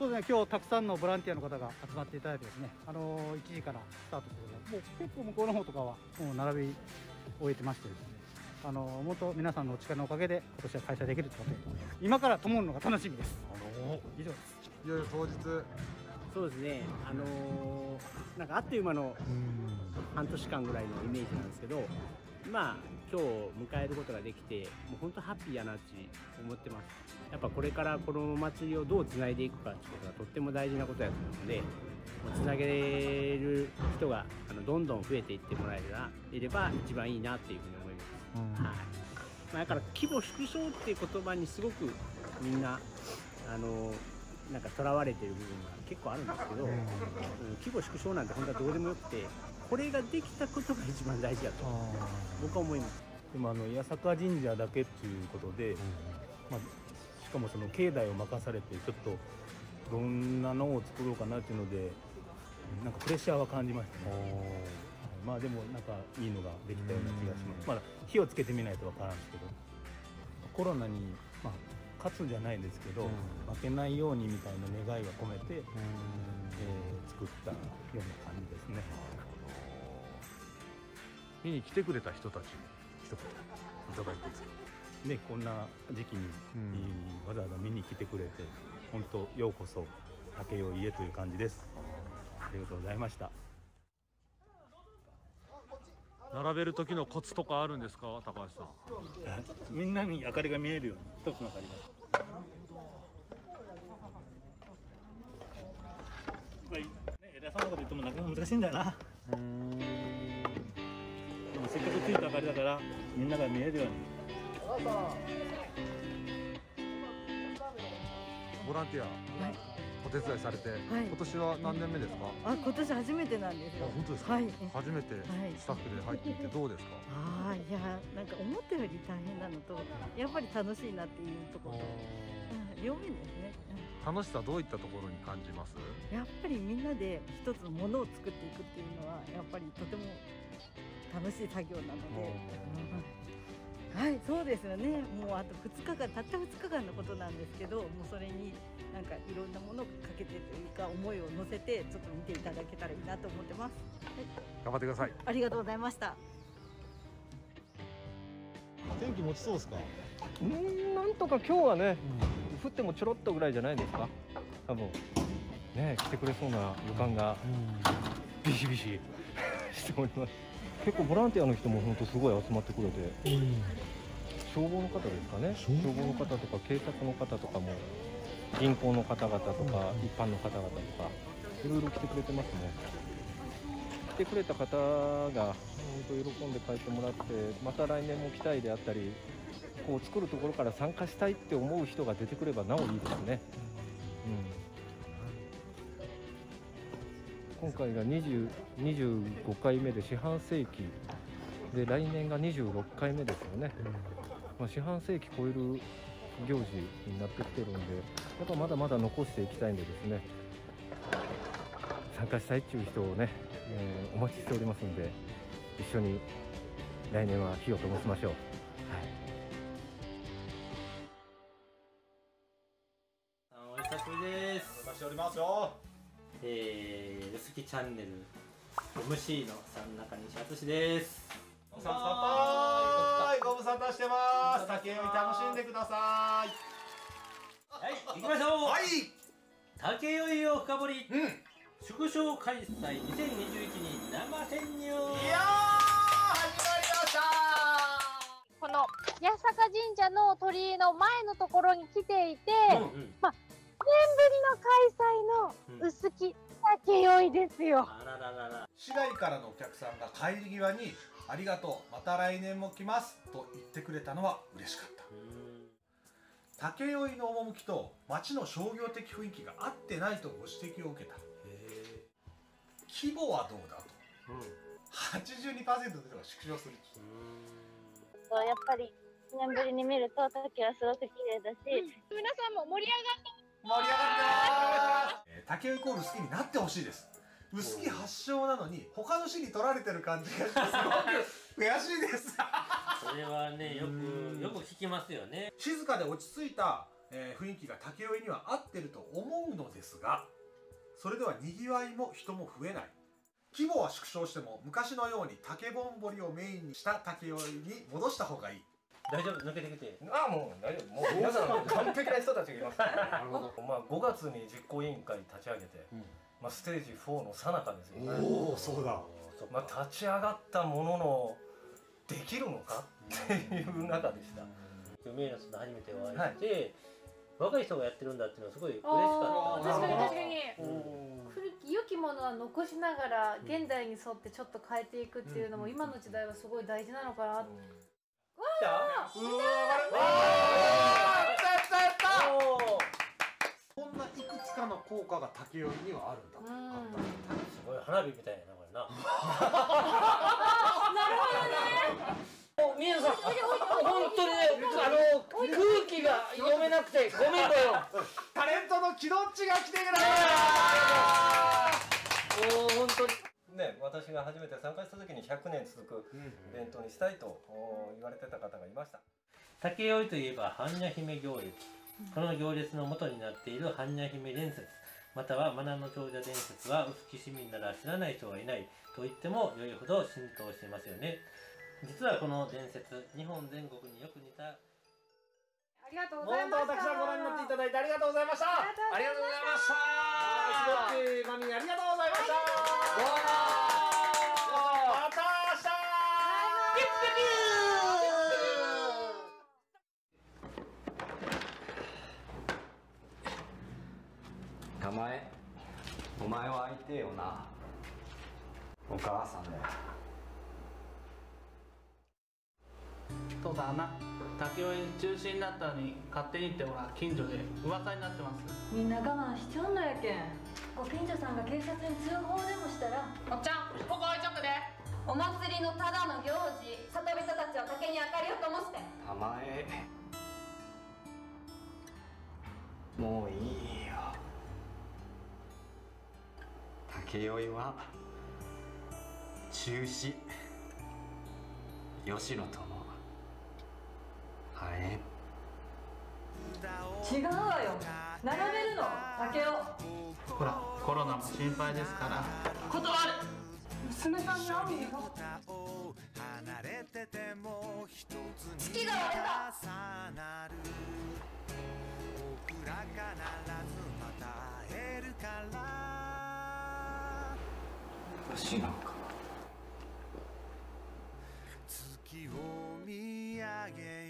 そうですね今日たくさんのボランティアの方が集まっていただいてですねあの1時からスタートということでもう結構向こうの方とかはもう並び終えてましてですねあの本当皆さんのお力のおかげで今年は開催できるということで今から灯るのが楽しみです。以上です。いよいよ当日。そうですね、あのーなんかあっという間の半年間ぐらいのイメージなんですけど、まあ、今日迎えることができて、もう本当ハッピーやなって思ってます。やっぱこれからこのお祭りをどうつないでいくかっていうことがとっても大事なことやと思うので、つなげる人があのどんどん増えていってもらえれば一番いいなっていうふうに思います。はい。まあ、だから規模縮小っていう言葉にすごくみんなあのなんかとらわれてる部分が結構あるんですけど、うん。規模縮小なんて本当はどうでもよくてこれができたことが一番大事だと僕は思います。でもあの八坂神社だけっていうことで、まあ、しかもその境内を任されてちょっとどんなのを作ろうかなっていうのでなんかプレッシャーは感じましたね。まあでもなんかいいのができたような気がします。まだ火をつけてみないとわからんですけど。コロナに、まあ、勝つじゃないですけど、負けないようにみたいな願いが込めて、えー作ったような感じですね。見に来てくれた人たちに一言。いただいてね、こんな時期に、ん。わざわざ見に来てくれて本当ようこそ竹よ家という感じです。ありがとうございました並べる時のコツとかあるんですか？高橋さん。みんなに明かりが見えるように一つの明かりがはい、ね、偉そうなこと言ってもなかなか難しいんだよな。でもせっかくついた明かりだからみんなが見えるように。ボランティア。はい、お手伝いされて、い。今年は何年目ですか？あ、今年初めてなんですあよ。本当ですか、はい。初めてはい。スタッフで入ってみてどうですか、ああ、いや、なんか思ったより大変なのと、やっぱり楽しいなっていうところ。と、うん、両面ですね。楽しさどういったところに感じます？うんやっぱりみんなで一つのものを作っていくっていうのは、やっぱりとても楽しい作業なので。うんはい、そうですよね。もうあと2日間、たった2日間のことなんですけど、もうそれになんかいろんなものをかけてというか、思いを乗せて、ちょっと見ていただけたらいいなと思ってます。頑張ってください。ありがとうございました。天気持ちそうですか？うんなんとか今日はね、降ってもちょろっとぐらいじゃないですか。多分。ね来てくれそうな予感がビシビシ。しております結構ボランティアの人も本当すごい集まってくれて、消防の方ですかね。消防？の方とか警察の方とかも銀行の方々とか、一般の方々とかいろいろ来てくれてますね。来てくれた方が本当喜んで帰ってもらってまた来年も来たいであったりこう作るところから参加したいって思う人が出てくればなおいいですね、今回が20 25回目で四半世紀。で来年が26回目ですよね、まあ、四半世紀超える行事になってきてるんでやっぱまだまだ残していきたいんでですね。参加したいっていう人をね、えーお待ちしておりますんで一緒に来年は火を灯しましょう。お久しぶりです。しておりますよ。えー、ルスキチャンネル。MC のさん中西敦です。さん乾杯ご無沙汰してます。竹を楽しんでくださいはい行きましょう。はい。竹酔いを深掘り、縮小開催。2021に生潜入。いやー始まりました。この八坂神社の鳥居の前のところに来ていて、うんうん。4年ぶりの開催の薄木。竹酔いですよ。あらららら。市外からのお客さんが帰り際に「ありがとうまた来年も来ます」と言ってくれたのは嬉しかった。竹酔いの趣と街の商業的雰囲気が合ってないとご指摘を受けた。規模はどうだと、82%の人が縮小するやっぱり4年ぶりに見ると竹はすごく綺麗だし、皆さんも盛り上がって盛り上がってます、えー竹酔いイコール好きになってほしいです。薄木発祥なのに他の市に取られてる感じがしてすごく悔しいです。それはねよくよく聞きますよね。静かで落ち着いたえー雰囲気が竹酔いには合ってると思うのですがそれではにぎわいも人も増えない。規模は縮小しても昔のように竹ぼんぼりをメインにした竹酔いに戻した方がいい。大丈夫？抜けてきて。ああもう大丈夫。もう皆さん完璧な人たちがいますからなるほど。まあ5月に実行委員会立ち上げて、まあステージ4の最中ですよね。おおそうだ。まあ立ち上がったもののできるのか？っていう中でした。名誉と初めてお会いして、若い人がやってるんだっていうのはすごい嬉しかった。確かに。確かにき良きものは残しながら現代に沿ってちょっと変えていくっていうのも今の時代はすごい大事なのかなって。じゃあうわこんないくつかの効果が竹酔いにはあるんだ。うん。すごい花火みたいやなこれな。なるほどね。宮野さん本当にねあの空気が読めなくてごめんごよ。タレントのキドッチが来てくれもう本当にね私が初めて参加した時に100年続くイベントにしたいとお言われてた方がいました。竹酔いといえば般若姫行列この行列の元になっている般若姫伝説。またはマナの長者伝説は臼杵市民なら知らない人はいない。と言っても良いほど浸透していますよね。実はこの伝説日本全国によく似た。ありがとうございました。たくさんご覧になっていただいてありがとうございました。ありがとうございました。キドッチマミーありがとうございましたまた明日名前お前は相手よなお母さんだよ父さんな。竹追い中止になったのに勝手にってほら近所で噂になってます。みんな我慢しちゃうんだやけん。ご近所さんが警察に通報でもしたら。おっちゃんここ置いちょくで。お祭りのただの行事里人たちは竹に明かりを灯して。玉江もういいよ。竹酔いは中止。吉野とも。会えん違うわよ。並べるの？竹をほらコロナも心配ですから。断る。娘さんに会うよ月が割れた。吉野か月を見上げよ